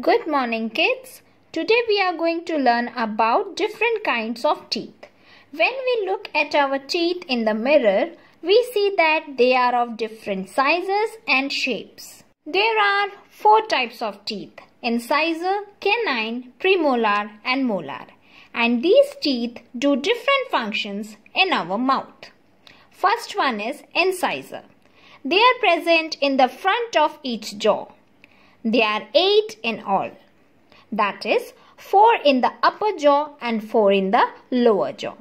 Good morning kids. Today we are going to learn about different kinds of teeth. When we look at our teeth in the mirror, we see that they are of different sizes and shapes. There are four types of teeth. Incisor, canine, premolar and molar. And these teeth do different functions in our mouth. First one is incisor. They are present in the front of each jaw. There are eight in all. That is, four in the upper jaw and four in the lower jaw.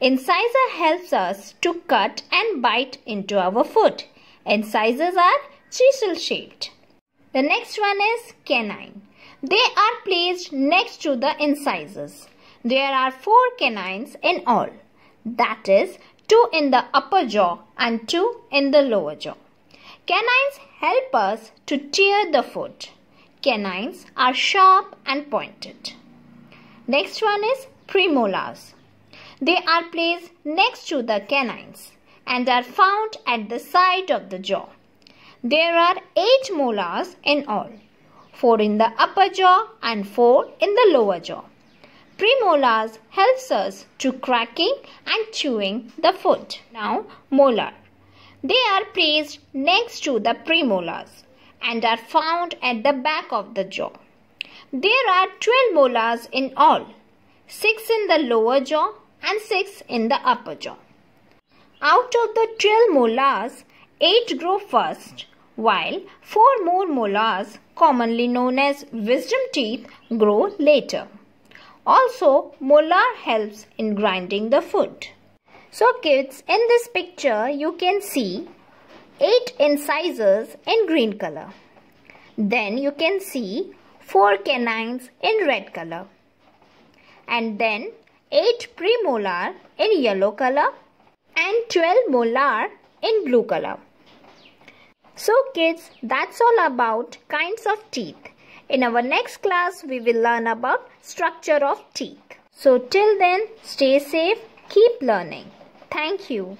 Incisor helps us to cut and bite into our food. Incisors are chisel shaped. The next one is canine. They are placed next to the incisors. There are four canines in all. That is, two in the upper jaw and two in the lower jaw. Canines help us to tear the food. Canines are sharp and pointed. Next one is premolars. They are placed next to the canines and are found at the side of the jaw. There are eight molars in all, four in the upper jaw and four in the lower jaw. Premolars helps us to cracking and chewing the food. Now molar. They are placed next to the premolars and are found at the back of the jaw. There are 12 molars in all, 6 in the lower jaw and 6 in the upper jaw. Out of the 12 molars, 8 grow first, while 4 more molars, commonly known as wisdom teeth, grow later. Also, molar helps in grinding the food. So kids, in this picture you can see 8 incisors in green color. Then you can see 4 canines in red color. And then 8 premolar in yellow color and 12 molar in blue color. So kids, that's all about kinds of teeth. In our next class, we will learn about structure of teeth. So till then, stay safe, keep learning. Thank you.